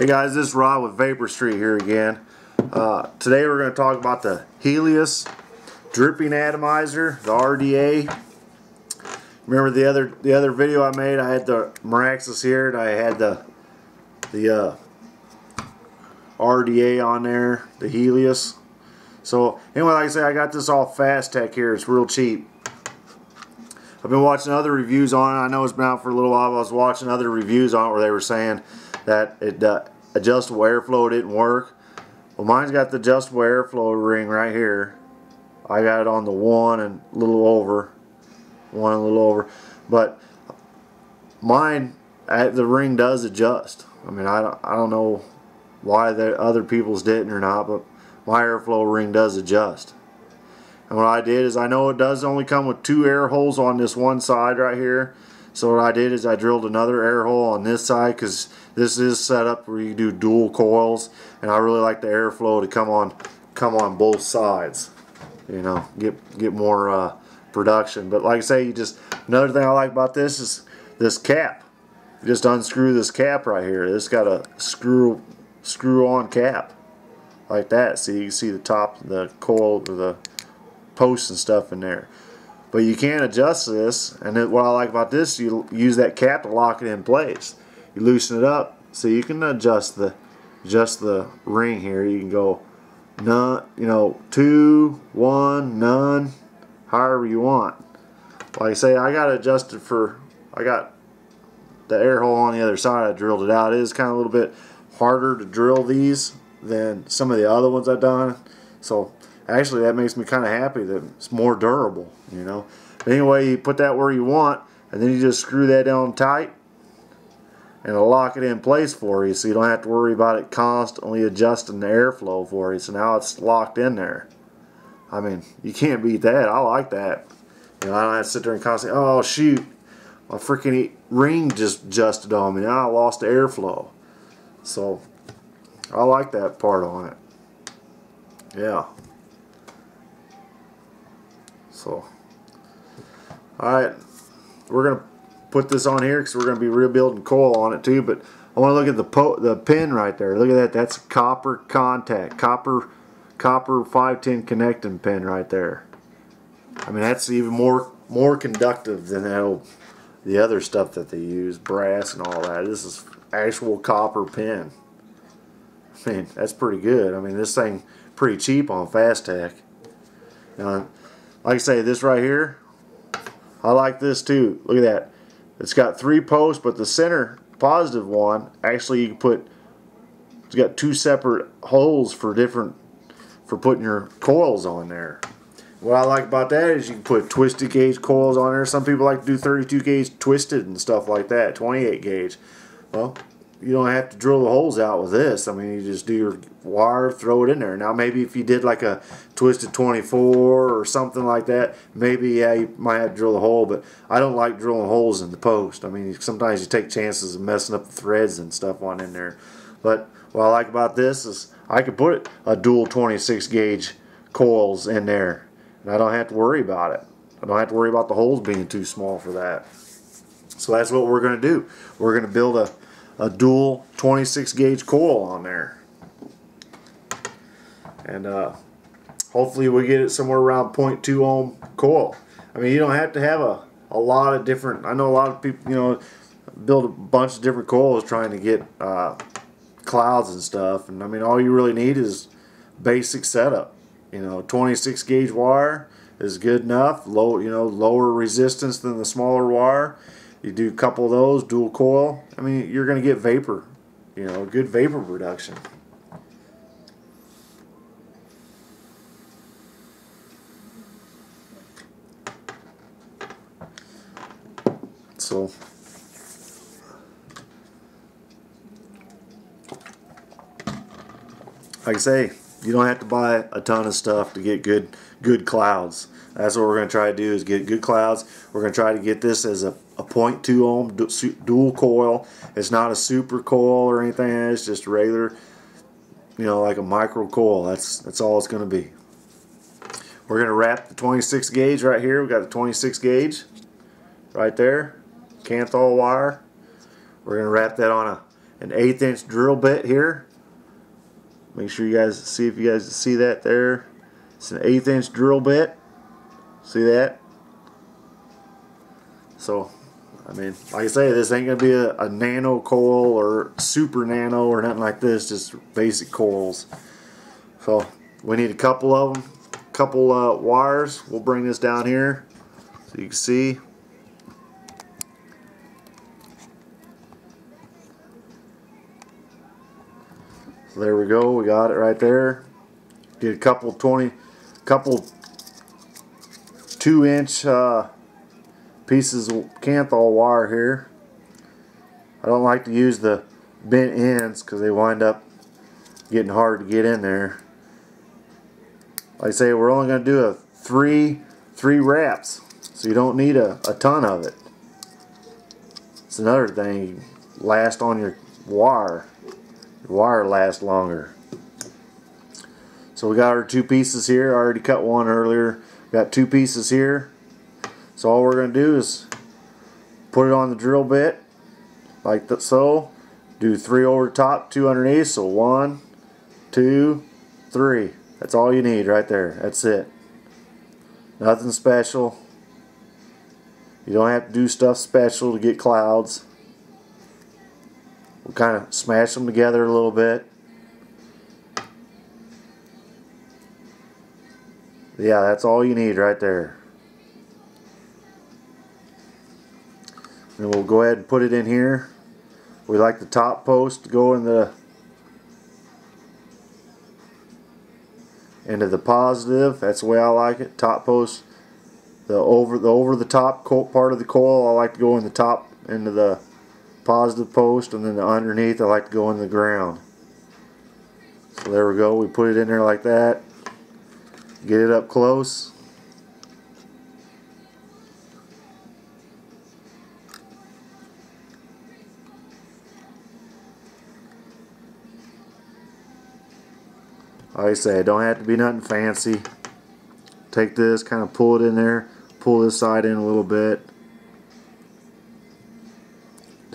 Hey guys, this is Rod with Vapor Street here again. Uh, today we're going to talk about the Helios dripping atomizer, the RDA. Remember the other the other video I made? I had the Meraxes here, and I had the the uh, RDA on there, the Helios. So anyway, like I say, I got this all Fast Tech here. It's real cheap. I've been watching other reviews on it. I know it's been out for a little while. I was watching other reviews on it where they were saying that it uh, adjustable airflow didn't work. Well, mine's got the adjustable airflow ring right here. I got it on the one and a little over, one and a little over. But mine, the ring does adjust. I mean, I don't, I don't know why the other people's didn't or not, but my airflow ring does adjust. And what I did is I know it does only come with two air holes on this one side right here. So what I did is I drilled another air hole on this side because this is set up where you do dual coils and I really like the airflow to come on come on both sides. You know, get get more uh, production. But like I say, you just another thing I like about this is this cap. You just unscrew this cap right here. It's got a screw screw on cap like that. So you can see the top, the coil, or the posts and stuff in there. But you can adjust this, and what I like about this, you use that cap to lock it in place. You loosen it up, so you can adjust the adjust the ring here. You can go none, you know, two, one, none, however you want. Like I say, I got adjusted for, I got the air hole on the other side. I drilled it out. It is kind of a little bit harder to drill these than some of the other ones I've done. So actually that makes me kind of happy that it's more durable, you know. But anyway, you put that where you want, and then you just screw that down tight, and it'll lock it in place for you, so you don't have to worry about it constantly adjusting the airflow for you. So now it's locked in there. I mean, you can't beat that. I like that. You know, I don't have to sit there and constantly, oh shoot, my freaking ring just adjusted on me. Now I lost the airflow. So I like that part on it. Yeah. So, alright, we're going to put this on here because we're going to be rebuilding coil on it too, but I want to look at the the pin right there. Look at that. That's copper contact. Copper copper 510 connecting pin right there. I mean, that's even more more conductive than that old, the other stuff that they use, brass and all that. This is actual copper pin. I mean, that's pretty good. I mean, this thing pretty cheap on Fast Tech. Now, like I say, this right here, I like this too. Look at that. It's got three posts, but the center positive one, actually you can put, it's got two separate holes for different, for putting your coils on there. What I like about that is you can put twisted gauge coils on there. Some people like to do 32 gauge twisted and stuff like that, 28 gauge. Well, you don't have to drill the holes out with this. I mean, you just do your wire, throw it in there. Now, maybe if you did like a twisted 24 or something like that, maybe, yeah, you might have to drill a hole, but I don't like drilling holes in the post. I mean, sometimes you take chances of messing up the threads and stuff on in there. But what I like about this is I could put a dual 26 gauge coils in there, and I don't have to worry about it. I don't have to worry about the holes being too small for that. So that's what we're going to do. We're going to build a a dual 26 gauge coil on there. And uh, hopefully we get it somewhere around 0.2 ohm coil. I mean, you don't have to have a, a lot of different, I know a lot of people, you know, build a bunch of different coils trying to get uh, clouds and stuff. And I mean, all you really need is basic setup. You know, 26 gauge wire is good enough. Low, you know, lower resistance than the smaller wire. You do a couple of those, dual coil. I mean, you're going to get vapor, you know, good vapor production. So, like I say, you don't have to buy a ton of stuff to get good good clouds. That's what we're going to try to do is get good clouds. We're going to try to get this as a, a 0.2 ohm dual coil. It's not a super coil or anything. It's just regular, you know, like a micro coil. That's, that's all it's going to be. We're going to wrap the 26 gauge right here. we got the 26 gauge right there. Kanthal wire. We're going to wrap that on a an eighth inch drill bit here. Make sure you guys see if you guys see that there. It's an eighth inch drill bit. See that? So, I mean, like I say, this ain't gonna be a, a nano coil or super nano or nothing like this. Just basic coils. So we need a couple of them, couple uh, wires. We'll bring this down here so you can see. There we go. We got it right there. Did a couple 20, couple two inch uh, pieces of Kanthal wire here. I don't like to use the bent ends because they wind up getting hard to get in there. Like I say, we're only going to do a three three wraps, so you don't need a, a ton of it. It's another thing, last on your wire. Wire lasts longer. So we got our two pieces here. I already cut one earlier. Got two pieces here. So all we're going to do is put it on the drill bit like that so. Do three over top, two underneath. So one, two, three. That's all you need right there. That's it. Nothing special. You don't have to do stuff special to get clouds. Kind of smash them together a little bit. Yeah, that's all you need right there. And we'll go ahead and put it in here. We like the top post to go in the into the positive. That's the way I like it. Top post, the over the over the top part of the coil. I like to go in the top into the positive post, and then the underneath I like to go in the ground. So there we go. We put it in there like that. Get it up close. Like I say, don't have to be nothing fancy. Take this, kind of pull it in there, pull this side in a little bit.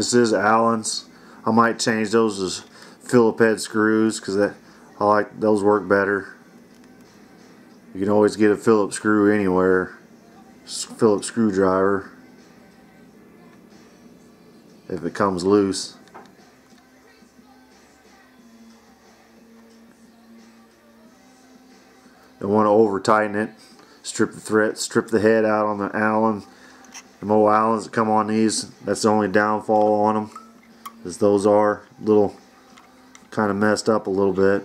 This is Allen's. I might change those as Phillip head screws because I like those work better. You can always get a Phillips screw anywhere. Phillips screwdriver if it comes loose. Don't want to over tighten it. Strip the thread, strip the head out on the Allen. The Mo Allens that come on these, that's the only downfall on them is those are a little kind of messed up a little bit.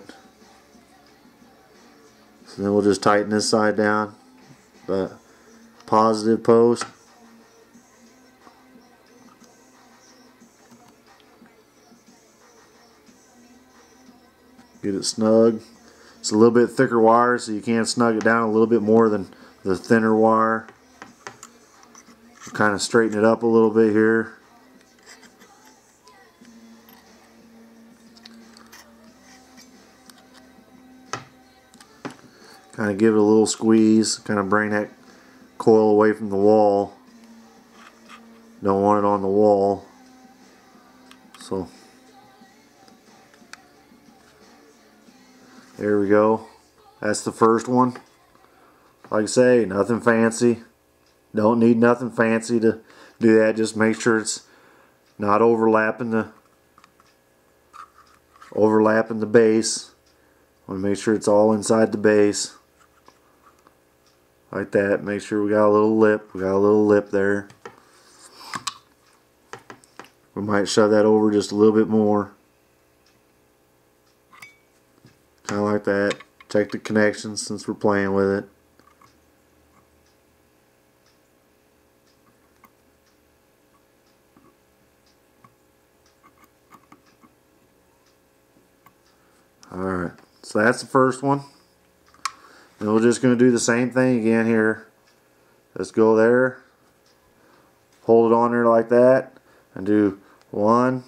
So then we'll just tighten this side down. The positive post. Get it snug. It's a little bit thicker wire so you can snug it down a little bit more than the thinner wire. Kind of straighten it up a little bit here. Kind of give it a little squeeze, kind of bring that coil away from the wall. Don't want it on the wall. So There we go. That's the first one. Like I say, nothing fancy. Don't need nothing fancy to do that. Just make sure it's not overlapping the overlapping the base. Want to make sure it's all inside the base. Like that. Make sure we got a little lip. We got a little lip there. We might shove that over just a little bit more. Kind of like that. Check the connections since we're playing with it. Alright, so that's the first one. And we're just going to do the same thing again here. Let's go there. Hold it on there like that. And do one,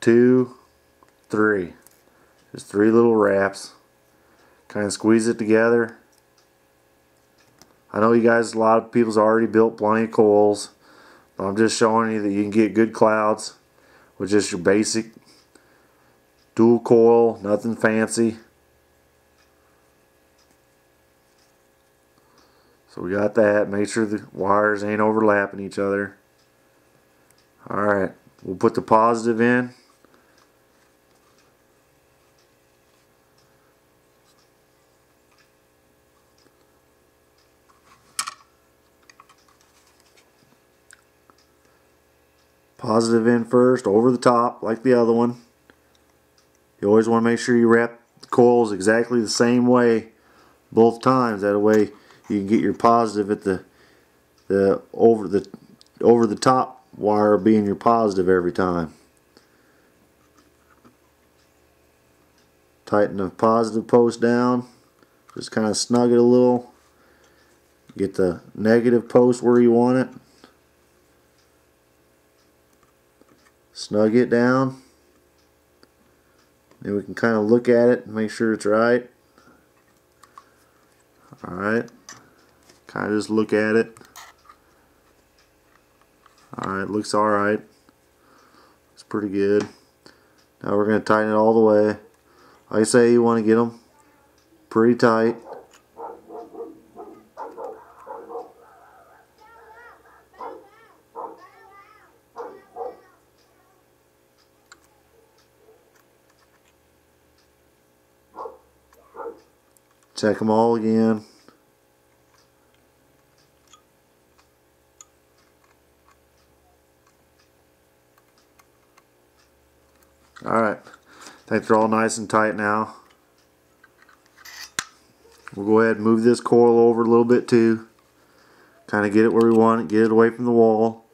two, three. Just three little wraps. Kind of squeeze it together. I know you guys, a lot of people's already built plenty of coils. But I'm just showing you that you can get good clouds with just your basic dual coil, nothing fancy. So we got that. Make sure the wires ain't overlapping each other. Alright, we'll put the positive in. Positive in first, over the top, like the other one. You always want to make sure you wrap the coils exactly the same way both times. That way you can get your positive at the the over the over the top wire being your positive every time. Tighten the positive post down. Just kind of snug it a little. Get the negative post where you want it. snug it down. Then we can kind of look at it and make sure it's right. Alright. Kind of just look at it. Alright, looks alright. It's pretty good. Now we're going to tighten it all the way. Like I say, you want to get them pretty tight. Check them all again. Alright, I think they're all nice and tight now. We'll go ahead and move this coil over a little bit too. Kind of get it where we want it, get it away from the wall.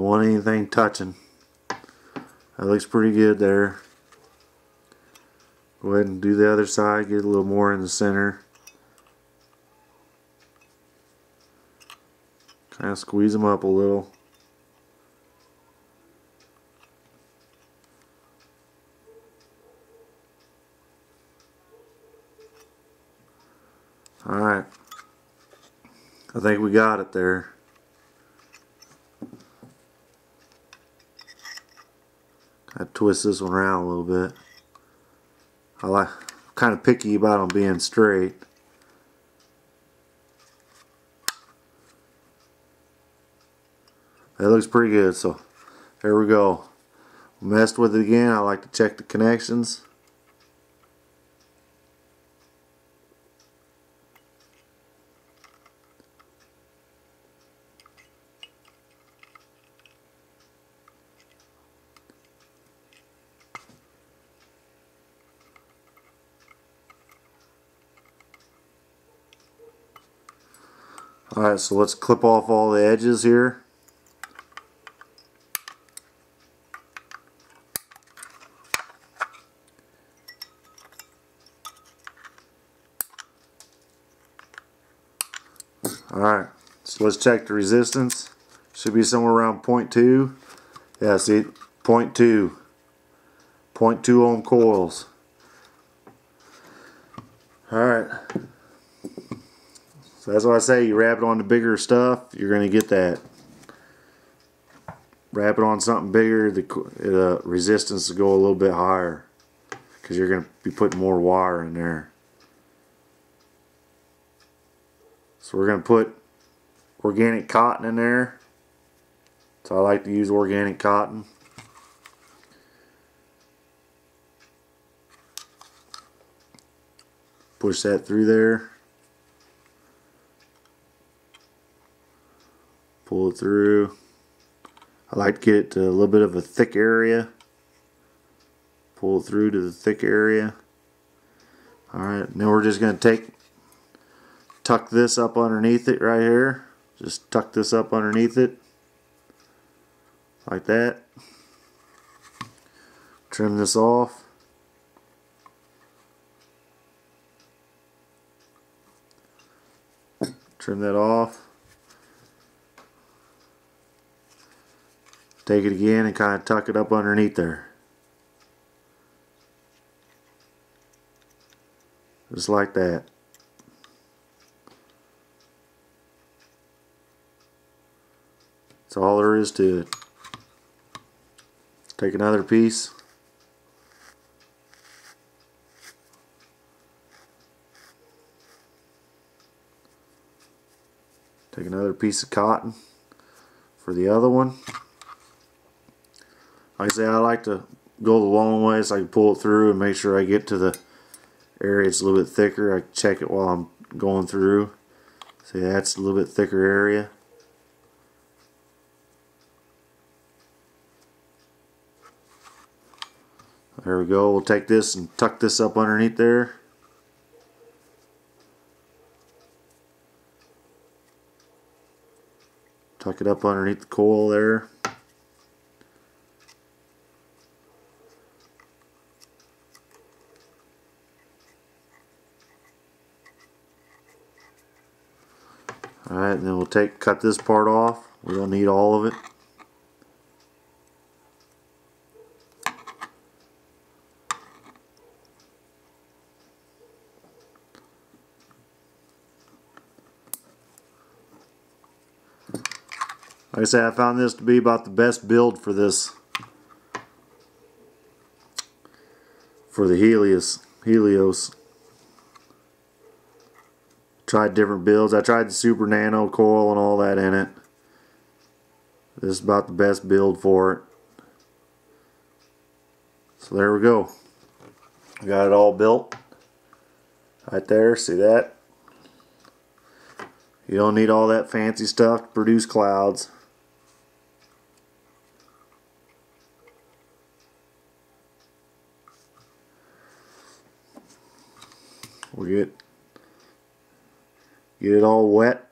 Don't want anything touching. That looks pretty good there. Go ahead and do the other side, get a little more in the center. Kind of squeeze them up a little. Alright. I think we got it there. I twist this one around a little bit. I like kind of picky about them being straight. That looks pretty good. So there we go. Messed with it again. I like to check the connections. Alright, so let's clip off all the edges here. Alright, so let's check the resistance. Should be somewhere around 0.2. Yeah, see, 0.2. 0.2 ohm coils. Alright. That's why I say you wrap it on the bigger stuff, you're going to get that. Wrap it on something bigger, the uh, resistance will go a little bit higher because you're going to be putting more wire in there. So we're going to put organic cotton in there. So I like to use organic cotton. Push that through there. Pull it through. I like to get it to a little bit of a thick area. Pull it through to the thick area. Alright, now we're just going to take, tuck this up underneath it right here. Just tuck this up underneath it. Like that. Trim this off. Trim that off. take it again and kind of tuck it up underneath there. Just like that. That's all there is to it. Take another piece. Take another piece of cotton for the other one. Like I say, I like to go the long way so I can pull it through and make sure I get to the area it's a little bit thicker. I check it while I'm going through. See, that's a little bit thicker area. There we go. We'll take this and tuck this up underneath there. Tuck it up underneath the coil there. Alright, and then we'll take cut this part off. We don't need all of it. Like I said, I found this to be about the best build for this for the Helios Helios tried different builds. I tried the Super Nano coil and all that in it. This is about the best build for it. So there we go. Got it all built. Right there, see that? You don't need all that fancy stuff to produce clouds. We get Get it all wet.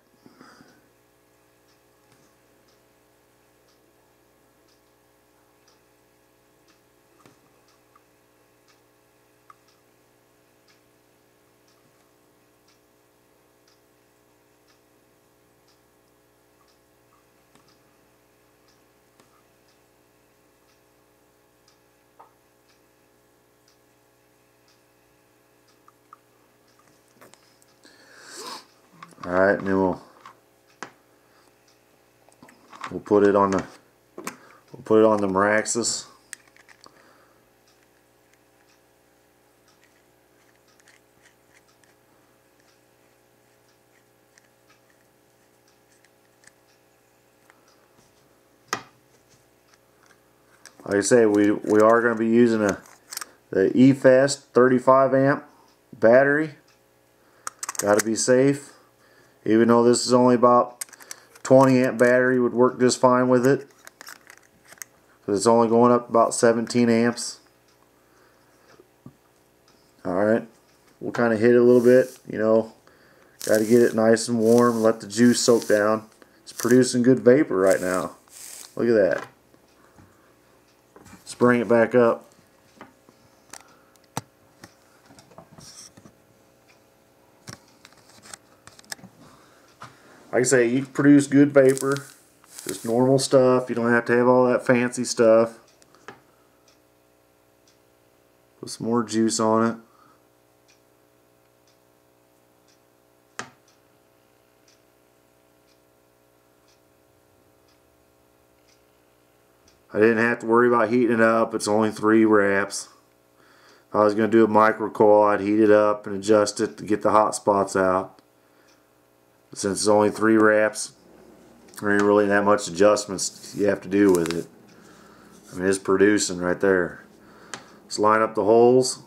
Alright, and then we'll we'll put it on the we'll put it on the Meraxes. Like I say, we we are going to be using a the Efest 35 amp battery. Got to be safe. Even though this is only about 20 amp battery would work just fine with it. It's only going up about 17 amps. Alright. We'll kind of hit it a little bit. You know, got to get it nice and warm. Let the juice soak down. It's producing good vapor right now. Look at that. Let's bring it back up. Like I say, you produce good vapor. Just normal stuff. You don't have to have all that fancy stuff. Put some more juice on it. I didn't have to worry about heating it up. It's only three wraps. If I was going to do a micro coil, I'd heat it up and adjust it to get the hot spots out since it's only three wraps there ain't really that much adjustments you have to do with it. I mean it's producing right there. Let's line up the holes.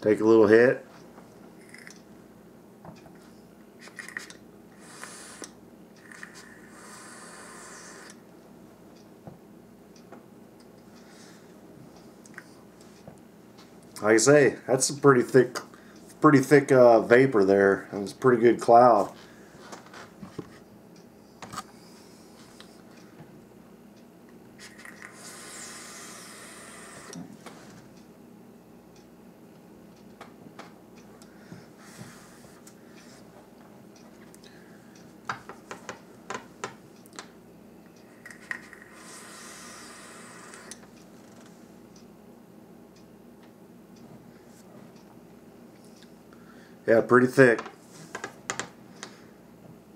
Take a little hit. Like I say, that's a pretty thick, pretty thick uh, vapor there. It was a pretty good cloud. Yeah, pretty thick.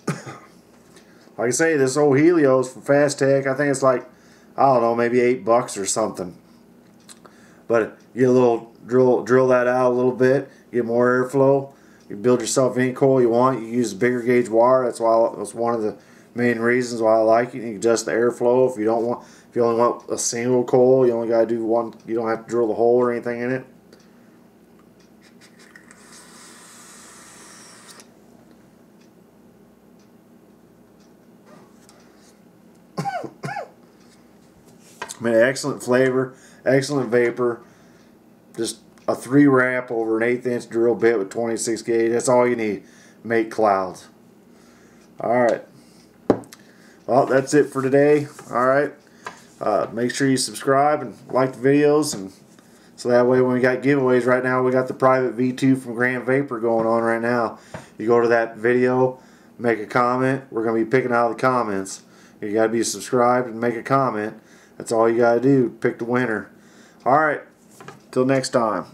like I say, this old Helios from Fast Tech, I think it's like, I don't know, maybe eight bucks or something. But you get a little drill drill that out a little bit, get more airflow. You build yourself any coil you want. You use bigger gauge wire. That's why that's one of the main reasons why I like it. You adjust the airflow if you don't want. If you only want a single coil, you only got to do one. You don't have to drill the hole or anything in it. I mean, excellent flavor, excellent vapor. Just a three wrap over an eighth inch drill bit with 26 gauge. That's all you need. Make clouds. All right. Well, that's it for today. All right. Uh, make sure you subscribe and like the videos, and so that way when we got giveaways right now, we got the private V2 from Grand Vapor going on right now. You go to that video, make a comment. We're gonna be picking out the comments. You got to be subscribed and make a comment. That's all you got to do. Pick the winner. All right. Till next time.